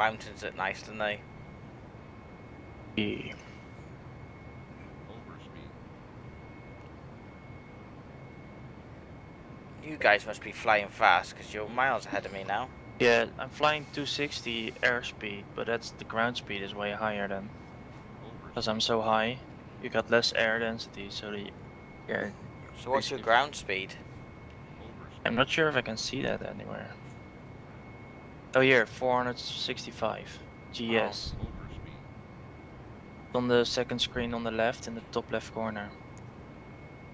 mountains look nice, don't they? Yeah. You guys must be flying fast because you're miles ahead of me now. Yeah, I'm flying 260 airspeed, but that's the ground speed is way higher than. Because I'm so high, you got less air density, so the air. So what's your ground speed? I'm not sure if I can see that anywhere. Oh, here, 465 GS. On the second screen on the left, in the top left corner.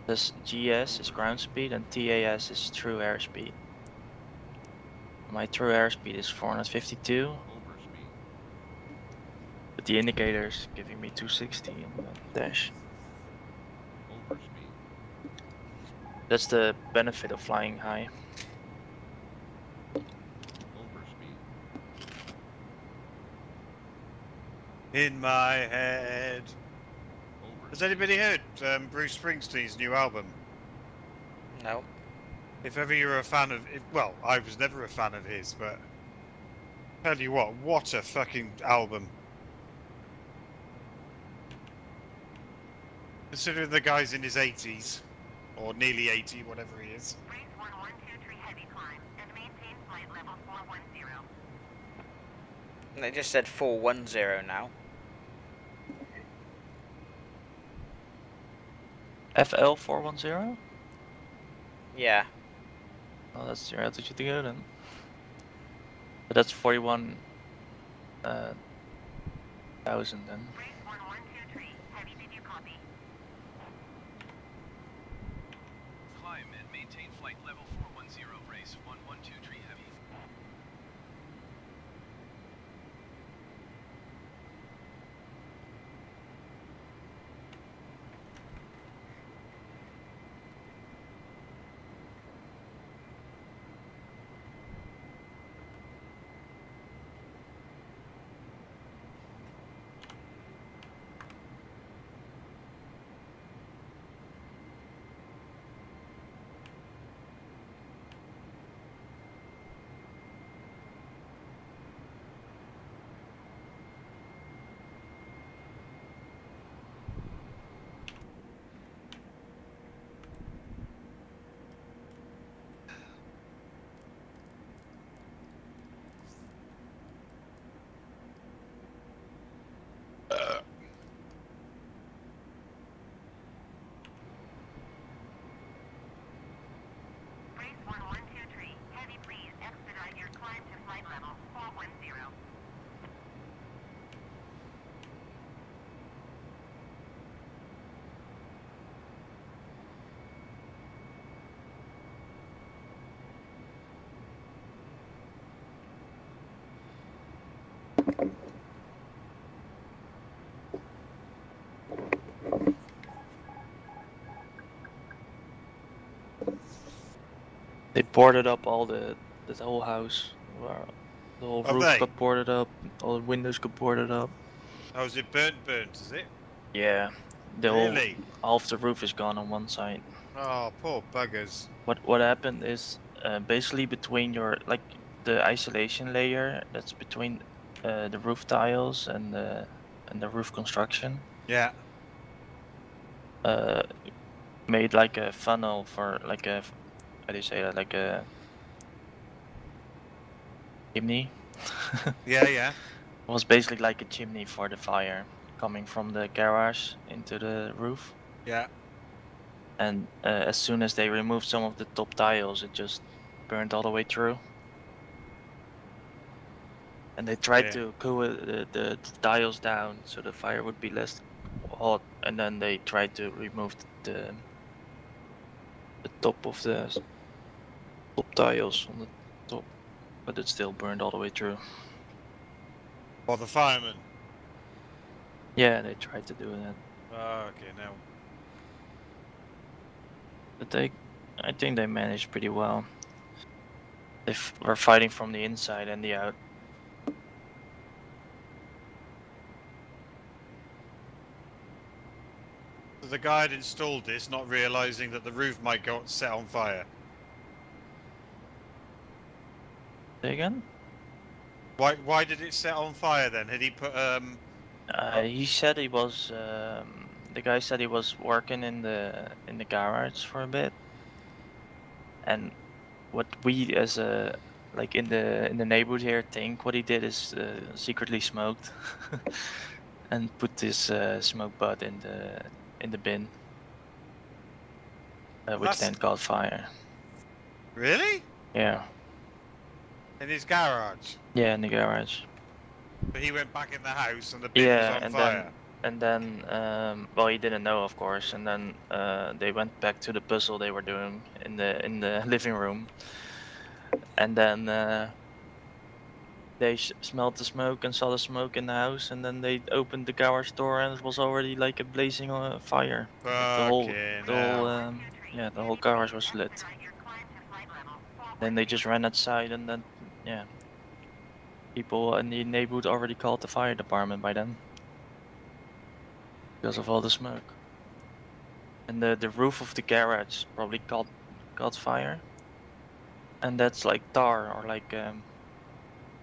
This GS is ground speed and TAS is true airspeed. My true airspeed is 452, but the indicator's giving me 260 on the dash. That's the benefit of flying high. In my head. Has anybody heard um, Bruce Springsteen's new album? No. If ever you're a fan of, if, well, I was never a fan of his, but tell you what, what a fucking album. Considering the guy's in his 80s, or nearly 80, whatever he is. Race 1123 heavy climb and maintain flight level 410. They just said 410 now. FL 410? Yeah. Oh, that's your altitude to go then. But that's 41 uh, then. Race 1123 heavy, did you copy? Climb and maintain flight level 410, race 1123 heavy. Race 1123 heavy, please expedite your climb to flight level 410. They boarded up all the the whole house. The whole roof they? got boarded up. All the windows got boarded up. How's it burnt, burnt, is it? Yeah, the whole Really? half the roof is gone on one side. Oh, poor buggers. What what happened is uh, basically between your like the isolation layer that's between uh, the roof tiles and the and the roof construction Yeah. uh, made like a funnel for like a how do you say that like a chimney. Yeah, yeah. It was basically like a chimney for the fire coming from the garage into the roof. Yeah. And uh, as soon as they removed some of the top tiles, it just burned all the way through. And they tried Yeah. to cool the, the, tiles down so the fire would be less hot. And then they tried to remove the the top of the top tiles on the top, but it still burned all the way through. Or the firemen Yeah, they tried to do that. Oh, okay, now. But they, I think they managed pretty well. They f- were fighting from the inside and the out. The guy had installed this, not realizing that the roof might go set on fire. Say again? Why why did it set on fire then? Had he put um Uh, he said he was. Um, the guy said he was working in the in the garage for a bit, and what we as a like in the in the neighborhood here think what he did is uh, secretly smoked, and put this uh, smoke butt in the in the bin, uh, which That's- then caught fire. really? Yeah, In his garage. yeah, in the garage. But he went back in the house and the bin Yeah, was on and fire. then and then um, well, he didn't know, of course. And then uh, they went back to the puzzle they were doing in the in the living room, and then uh, they sh- smelled the smoke and saw the smoke in the house. And then they opened the garage door, and it was already like a blazing uh, fire. the whole, Fucking the whole, um, yeah, the whole garage was lit. Then they just ran outside, and then yeah, people in the neighborhood already called the fire department by then because of all the smoke. And the the roof of the garage probably caught caught fire, and that's like tar or like um,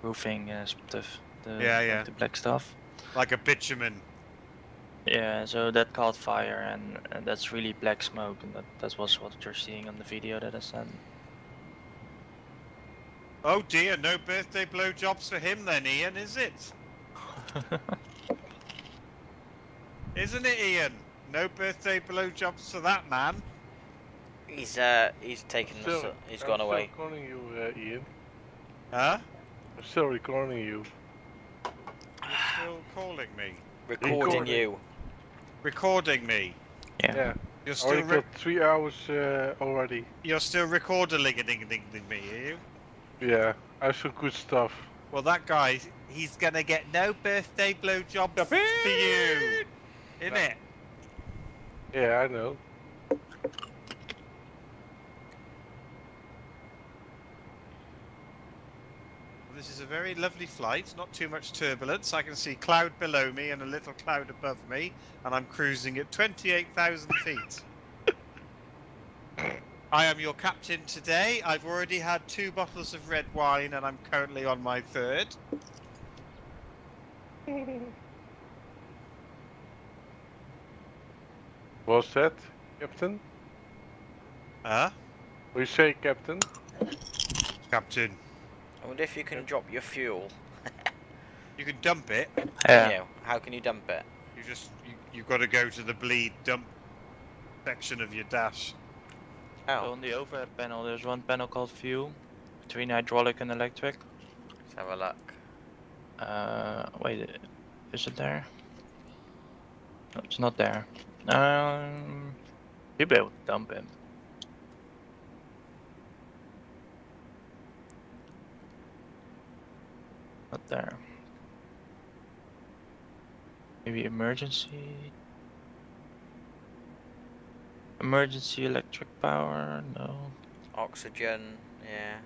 roofing uh, stuff. The, Yeah, like. The black stuff. Like a bitumen. Yeah, so that caught fire, and, and that's really black smoke, and that, that was what you're seeing on the video that I sent. Oh dear, no birthday blowjobs for him then, Ian, is it? Isn't it, Ian? No birthday blowjobs for that man. He's uh he's taken the Still, su- he's I'm gone still away. recording you, uh, Ian. Huh? I'm still recording you. You're still calling me. Recording Recording. you. Recording me. yeah. Yeah. You're still already re- got three hours uh, already. you're still recording ding ding ding me, are you? Yeah. I have some good stuff. Well that guy he's gonna get no birthday blowjobs for you. Isn't it? Yeah, I know. This is a very lovely flight, not too much turbulence. I can see cloud below me and a little cloud above me, and I'm cruising at 28,000 feet. I am your captain today. I've already had two bottles of red wine, and I'm currently on my third. What's that, Captain? Huh? You say, Captain? Captain. I wonder if you can drop your fuel. You can dump it. Yeah. You know, how can you dump it? You just you, you've got to go to the bleed dump section of your dash. So Oh, on the overhead panel, there's one panel called fuel between hydraulic and electric. let's have a look. Uh, wait, is it there? No, it's not there. Um, you'll be able to dump it. Not there. Maybe emergency. Emergency electric power? No. Oxygen, yeah.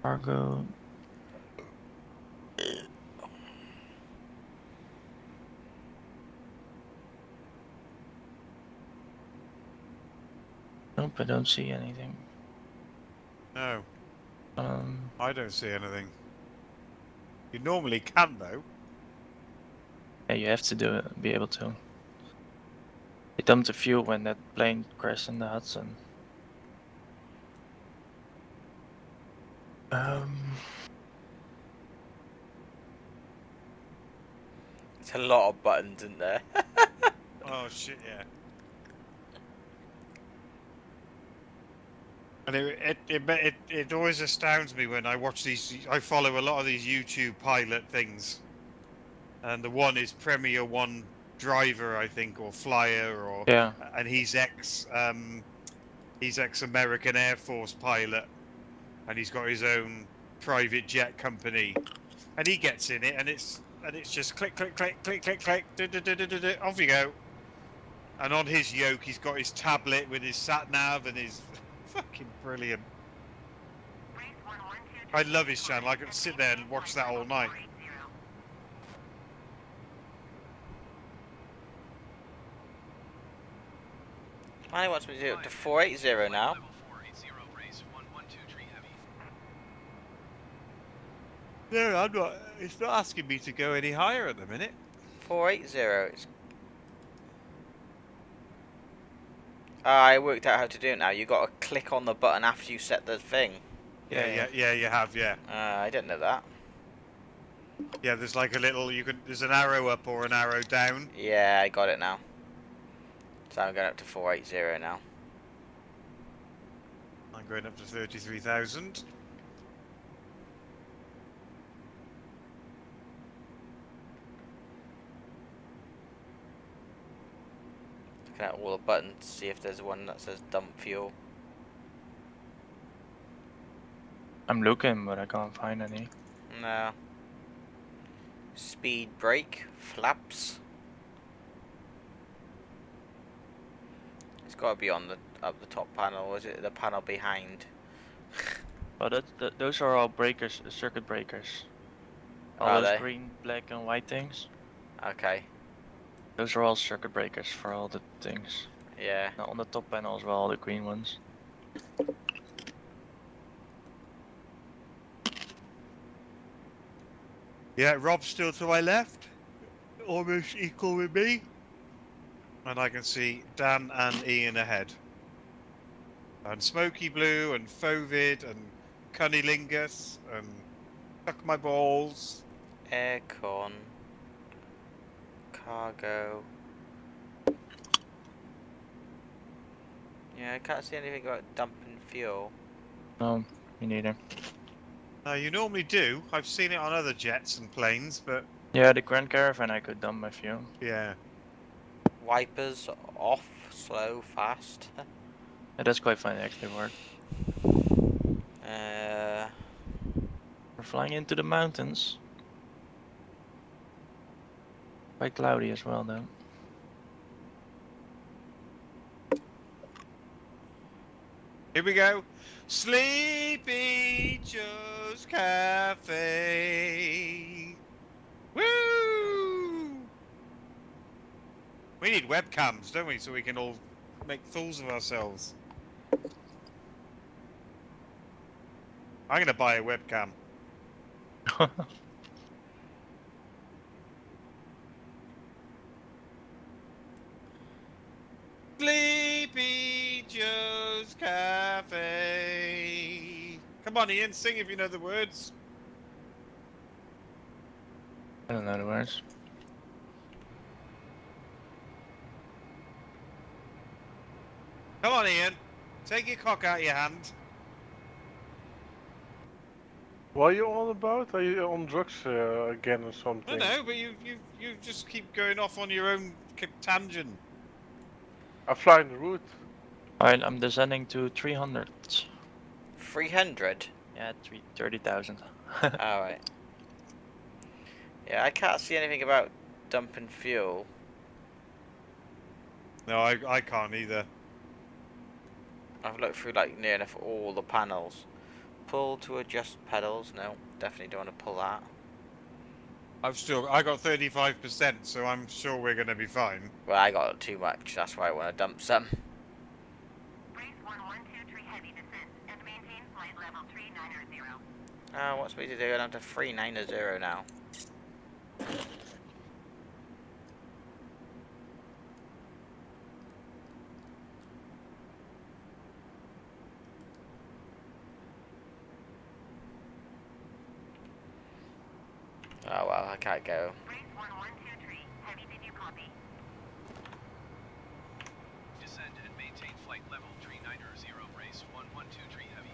Cargo. Nope, I don't see anything. No, Um, I don't see anything. You normally can though. yeah, you have to do it, be able to. They dumped a few when that plane crashed in the Hudson. Um, There's a lot of buttons in there. Oh shit, yeah. And it, it, it, it, it always astounds me when I watch these. I follow a lot of these YouTube pilot things, and the one is Premier One driver, I think, or flyer, or yeah, and he's ex, um, he's ex American Air Force pilot, and he's got his own private jet company, and he gets in it, and it's and it's just click, click, click, click, click, click, off you go. And on his yoke, he's got his tablet with his sat nav and his Fucking brilliant. I love his channel. I could sit there and watch that all night. Finally, wants me to do it to 480 now. No, I'm not. It's not asking me to go any higher at the minute. 480. It's Uh, I worked out how to do it now. You got to click on the button after you set the thing. Yeah, yeah, yeah, yeah you have, yeah. Uh, I didn't know that. Yeah, there's like a little. You could. There's an arrow up or an arrow down. Yeah, I got it now. So I'm going up to 480 now. I'm going up to 33,000. Looking at all the buttons to see if there's one that says dump fuel. I'm looking, but I can't find any. No. Speed brake, flaps. It's got to be on the up the top panel. or is it the panel behind? But oh, that, that, those are all breakers, circuit breakers. All Are those they? green, black, and white things. Okay. Those are all circuit breakers for all the things. Yeah. Now on the top panel as well, the green ones. Yeah, Rob's still to my left, almost equal with me. And I can see Dan and Ian ahead. And Smoky Blue and Fovid and Cunnilingus and Suck My Balls. Aircon. Cargo. Yeah, I can't see anything about dumping fuel. No, me neither. Now, you normally do. I've seen it on other jets and planes, but Yeah, the Grand Caravan I could dump my fuel. yeah. Wipers off, slow, fast. Yeah, that's quite fun, actually worked. uh, We're flying into the mountains. Quite cloudy as well, though. Here we go. Sleepy Joe's Cafe. Woo! We need webcams, don't we, so we can all make fools of ourselves. I'm gonna buy a webcam. Sleepy Joe's Cafe. Come on, Ian, sing if you know the words. I don't know the words. Come on, Ian. Take your cock out of your hand. What are you all about? Are you on drugs uh, again or something I something? know, but you, you, you just keep going off on your own tangent. I'm flying the route. Alright, I'm descending to 300. 300. Yeah, three, 30,000. Alright. Yeah, I can't see anything about dumping fuel. No, I, I can't either. I've looked through like near enough all the panels. Pull to adjust pedals. No, definitely don't want to pull that. I've still, I got 35%, so I'm sure we're gonna be fine. Well, I got too much. That's why I want to dump some. Race 1123 heavy descent and maintain flight level 390. Oh, what's me to do? I'm to 390 now. Oh well, I can't go. 1123 heavy, did you copy? Descend and maintain flight level 390 race 1123 heavy.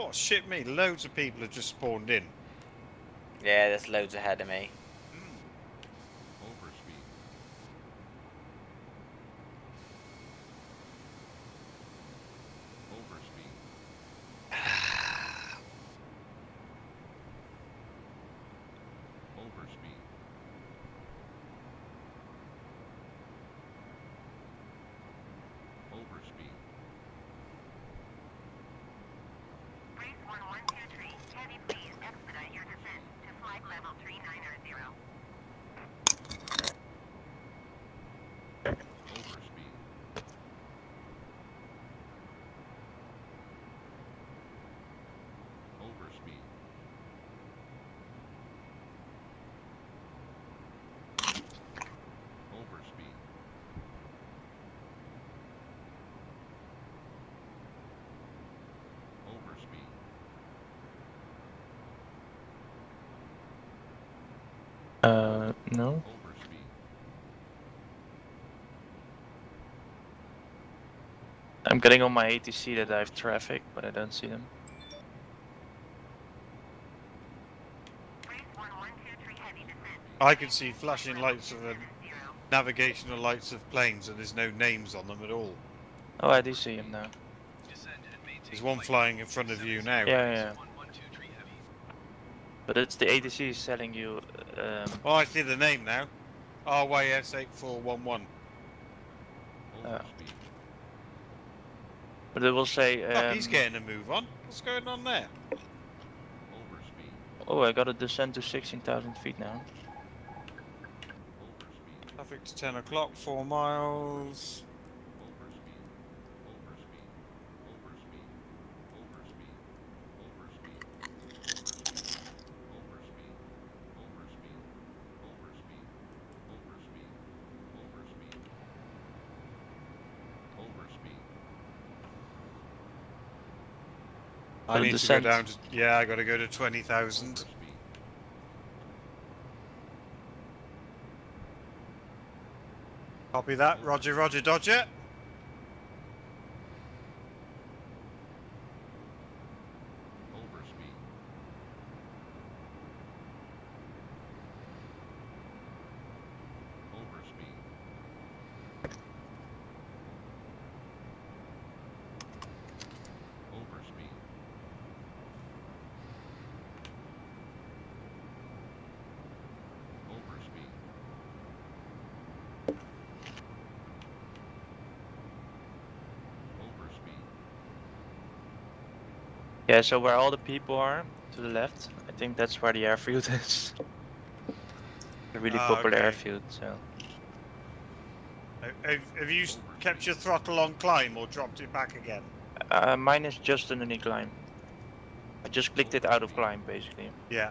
Oh, shit me, loads of people have just spawned in. Yeah, there's loads ahead of me. No. I'm getting on my ATC that I have traffic, but I don't see them. Race 1123 heavy descent. I can see flashing lights of a navigational lights of planes, and there's no names on them at all. Oh, I do see him now. Descend and maintain There's one flying in front of you now. Yeah, yeah. 1123 heavy. But it's the ATC is telling you. Um, Oh, I see the name now. RYS8411. Uh, Overspeed. but it will say. Um, oh, he's getting a move on. What's going on there? Oh, I got to descend to 16,000 feet now. Traffic to 10 o'clock, 4 miles. I need descend. to go down to. Yeah, I gotta go to 20,000. Copy that. Roger, roger, dodger. Yeah, so where all the people are to the left, I think that's where the airfield is. A really Ah, popular okay. airfield, so. Have, have- have you kept your throttle on climb or dropped it back again? Uh, mine is just underneath climb. I just clicked it out of climb, basically. Yeah.